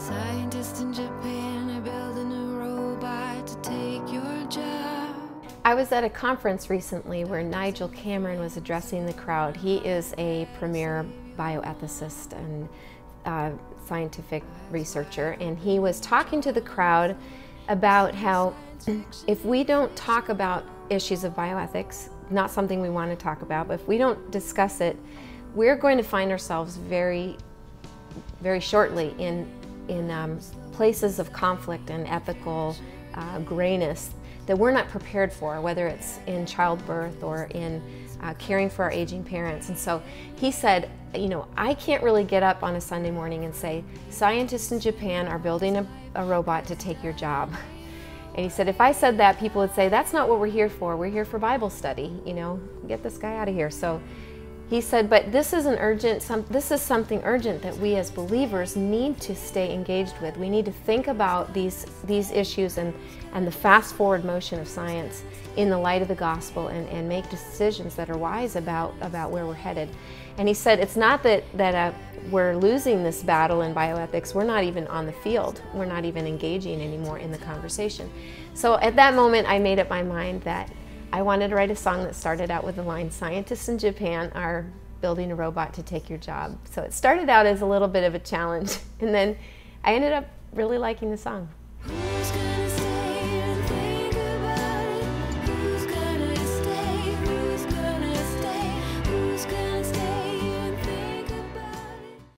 Scientists in Japan are building a robot to take your job. I was at a conference recently where Nigel Cameron was addressing the crowd. He is a premier bioethicist and uh, scientific researcher, and he was talking to the crowd about how if we don't talk about issues of bioethics, not something we want to talk about, but if we don't discuss it, we're going to find ourselves very, very shortly in in um, places of conflict and ethical uh, grayness that we're not prepared for, whether it's in childbirth or in uh, caring for our aging parents. And so he said, you know, I can't really get up on a Sunday morning and say, scientists in Japan are building a, a robot to take your job. And he said, if I said that, people would say, that's not what we're here for. We're here for Bible study, you know, get this guy out of here. So he said, but this is an urgent, some, this is something urgent that we as believers need to stay engaged with. We need to think about these, these issues and, and the fast forward motion of science in the light of the gospel and, and make decisions that are wise about, about where we're headed. And he said, it's not that, that uh, we're losing this battle in bioethics, we're not even on the field. We're not even engaging anymore in the conversation. So at that moment, I made up my mind that I wanted to write a song that started out with the line, scientists in Japan are building a robot to take your job. So it started out as a little bit of a challenge, and then I ended up really liking the song.